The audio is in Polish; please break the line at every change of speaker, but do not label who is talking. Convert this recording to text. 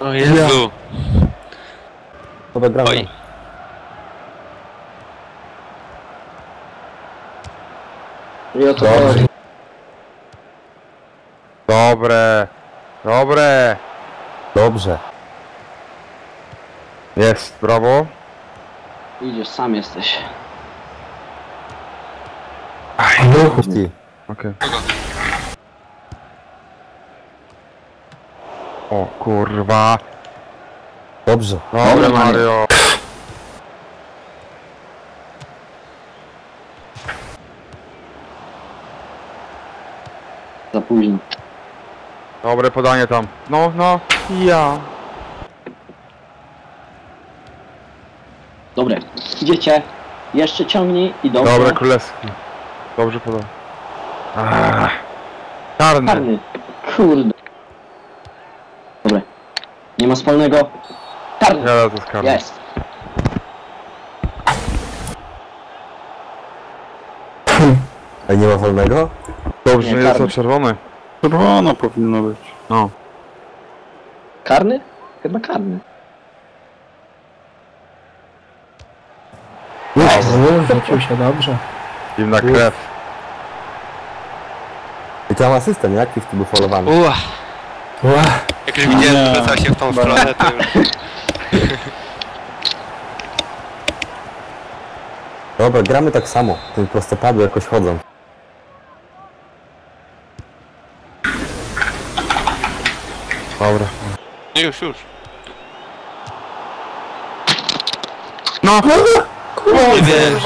O Jezu.
Dobra, gramy.
Oj.
I o to
Dobrze.
chodzi.
Dobre. Dobre.
Dobrze.
Jest, brawo.
Idziesz, sam jesteś.
Ty.
Okej. O kurwa.
Dobrze.
Dobre
Dobre, Mario. Za późno.
Dobre podanie tam. No, no. Ja.
Dobre. Idziecie. Jeszcze ciągnij i dobrze.
Dobre królewski. Dobrze podał. Karny.
Karny. Kurde. Nie ma spalnego. Karny.
Ja to jest karny.
Jest.
A nie ma wolnego?
Dobrze, Nie, jest
karny.
to czerwony.
Czerwono powinno być.
No.
Karny? Chyba karny.
Rzucił się dobrze.
Zimna krew.
I tam asystent, jak w był falowany?
Uła.
Ła,
Jak już widziałem, że rzucał się w tą stronę, to już...
Dobra, gramy tak samo. Ten prostopadły jakoś chodzą.
Dobra.
Już, już.
No!
Kurde.